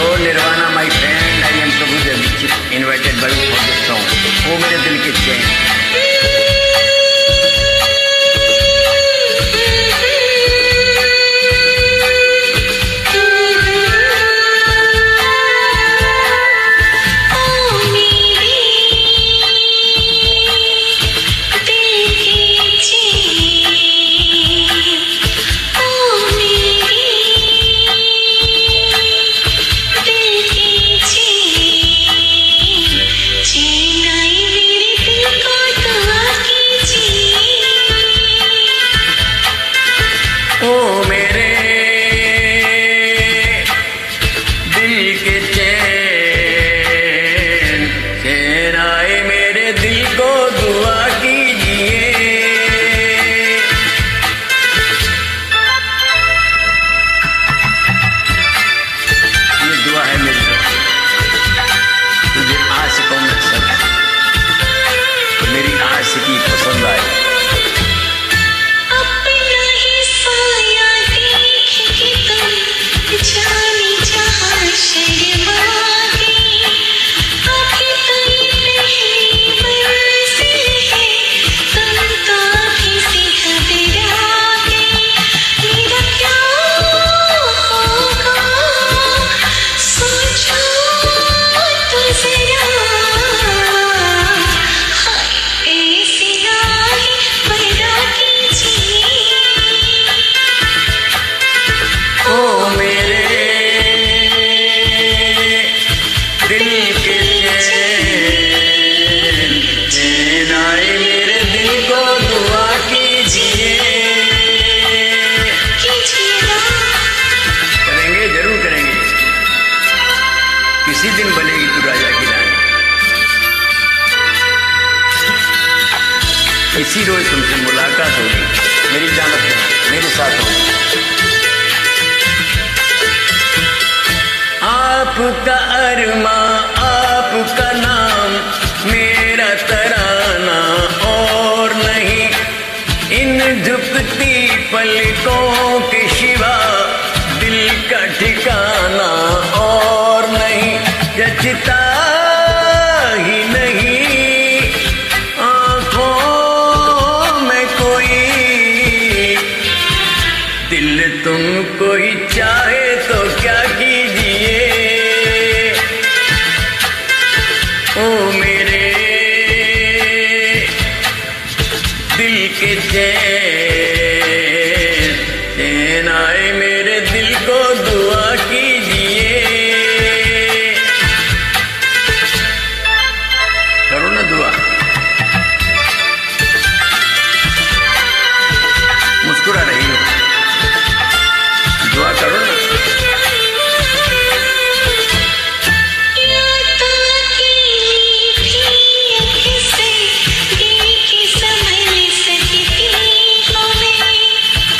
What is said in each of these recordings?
know Nirvana, my friend, I am Prabhu Devji, invited इसी दिन बनेगी तू राजा की रानी इसी रोज तुमसे मुलाकात होगी। मेरी जानत है, मेरे साथ होगी। आपका अरमान दिल के दे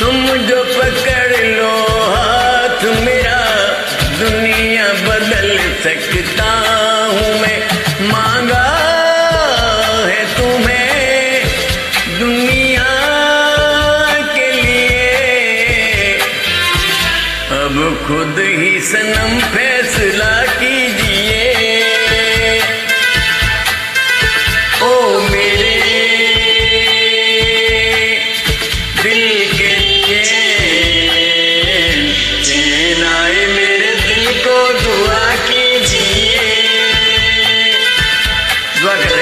तुम जो पकड़ लो हाथ मेरा, दुनिया बदल सकता हूँ मैं। मांगा है तुम्हें दुनिया के लिए। अब खुद ही सनम फैसला की Look it.